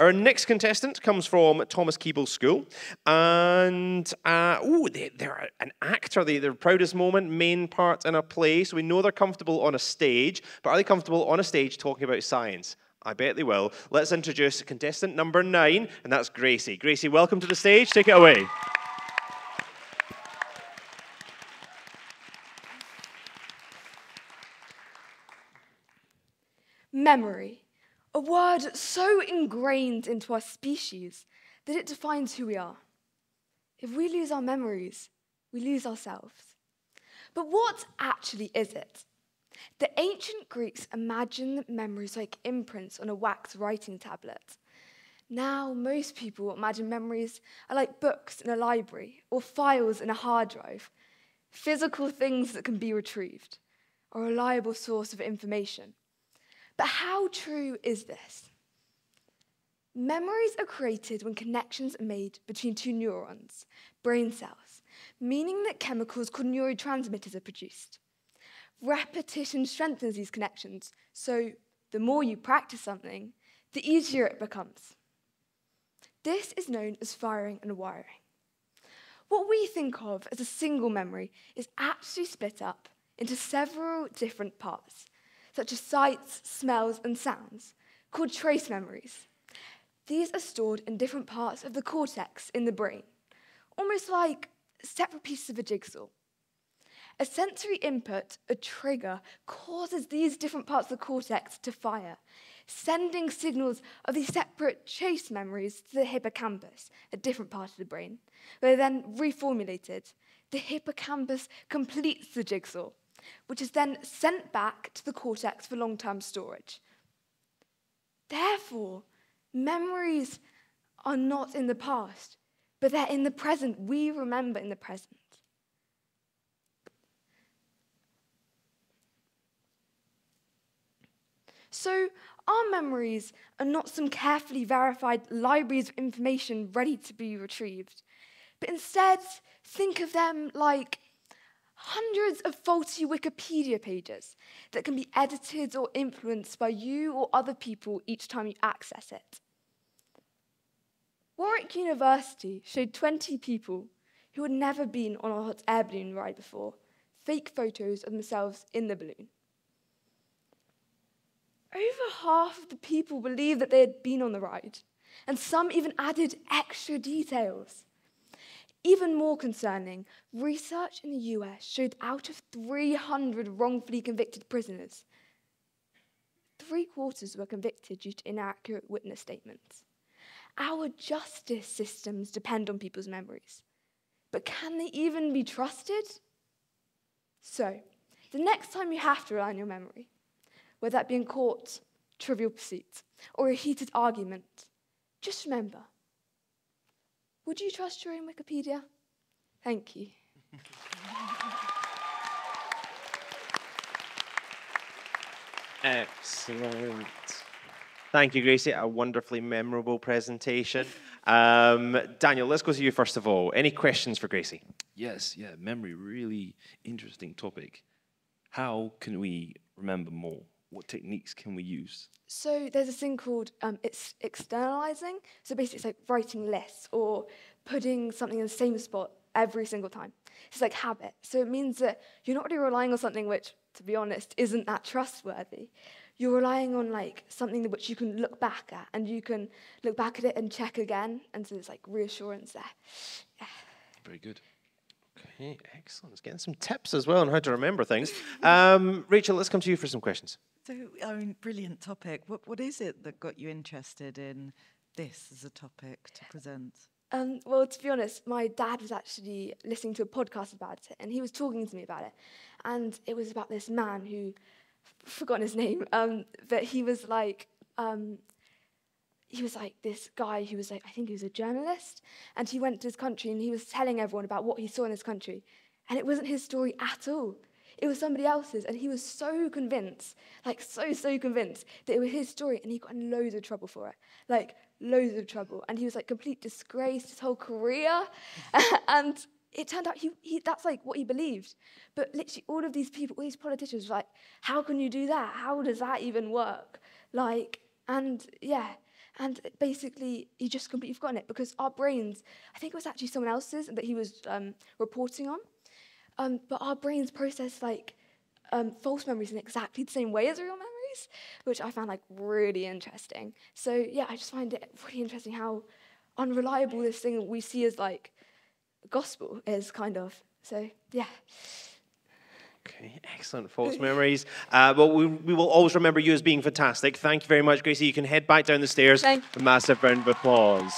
Our next contestant comes from Thomas Keble School, and uh, ooh, they, they're an actor. They, their proudest moment, main part in a play, so we know they're comfortable on a stage. But are they comfortable on a stage talking about science? I bet they will. Let's introduce contestant number nine, and that's Gracie. Gracie, welcome to the stage. Take it away. Memory, a word so ingrained into our species that it defines who we are. If we lose our memories, we lose ourselves. But what actually is it? The ancient Greeks imagined memories like imprints on a wax writing tablet. Now, most people imagine memories are like books in a library or files in a hard drive, physical things that can be retrieved, a reliable source of information. But how true is this? Memories are created when connections are made between two neurons, brain cells, meaning that chemicals called neurotransmitters are produced. Repetition strengthens these connections, so the more you practice something, the easier it becomes. This is known as firing and wiring. What we think of as a single memory is actually split up into several different parts such as sights, smells, and sounds, called trace memories. These are stored in different parts of the cortex in the brain, almost like separate pieces of a jigsaw. A sensory input, a trigger, causes these different parts of the cortex to fire, sending signals of these separate trace memories to the hippocampus, a different part of the brain. They're then reformulated. The hippocampus completes the jigsaw, which is then sent back to the cortex for long term storage. Therefore, memories are not in the past, but they're in the present. We remember in the present. So, our memories are not some carefully verified libraries of information ready to be retrieved, but instead think of them like hundreds of faulty Wikipedia pages that can be edited or influenced by you or other people each time you access it. Warwick University showed 20 people who had never been on a hot air balloon ride before fake photos of themselves in the balloon. Over half of the people believed that they had been on the ride, and some even added extra details. Even more concerning, research in the US showed out of 300 wrongfully convicted prisoners, three quarters were convicted due to inaccurate witness statements. Our justice systems depend on people's memories, but can they even be trusted? So, the next time you have to rely on your memory, whether that be in court, trivial pursuit, or a heated argument, just remember would you trust your own Wikipedia? Thank you. Excellent. Thank you, Gracie. A wonderfully memorable presentation. Um, Daniel, let's go to you first of all. Any questions for Gracie? Yes, yeah, memory, really interesting topic. How can we remember more? What techniques can we use? So there's a thing called um, it's externalizing. So basically, it's like writing lists or putting something in the same spot every single time. It's like habit. So it means that you're not really relying on something which, to be honest, isn't that trustworthy. You're relying on like something which you can look back at, and you can look back at it and check again, and so there's like reassurance there. Yeah. Very good. Okay, excellent. It's getting some tips as well on how to remember things. Um, Rachel, let's come to you for some questions. So, I mean, brilliant topic. What, what is it that got you interested in this as a topic to present? Um, well, to be honest, my dad was actually listening to a podcast about it, and he was talking to me about it. And it was about this man who, I've forgotten his name, um, but he was like, um, he was like this guy who was like, I think he was a journalist, and he went to his country and he was telling everyone about what he saw in his country. And it wasn't his story at all. It was somebody else's, and he was so convinced, like so, so convinced that it was his story, and he got in loads of trouble for it. Like, loads of trouble. And he was like complete disgrace his whole career. and it turned out he, he, that's like what he believed. But literally, all of these people, all these politicians were like, how can you do that? How does that even work? Like, and yeah. And basically, he just completely forgotten it because our brains, I think it was actually someone else's that he was um, reporting on, um, but our brains process like um, false memories in exactly the same way as real memories, which I found like really interesting. So yeah, I just find it really interesting how unreliable this thing we see as like gospel is kind of. So yeah. Okay, excellent. False memories. Uh, well, we, we will always remember you as being fantastic. Thank you very much, Gracie. You can head back down the stairs. Thank- A massive round of applause.